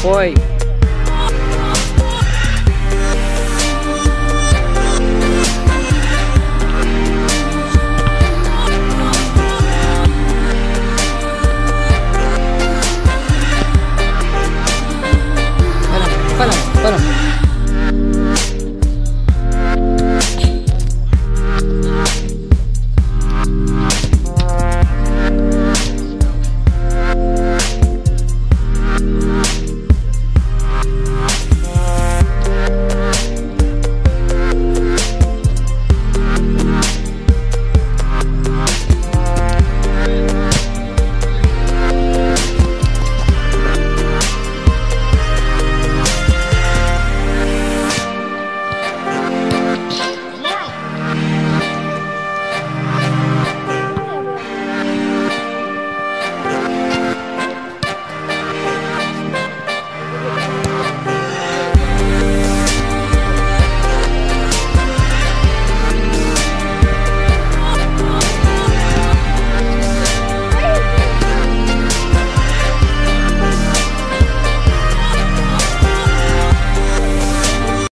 Foi. Vai.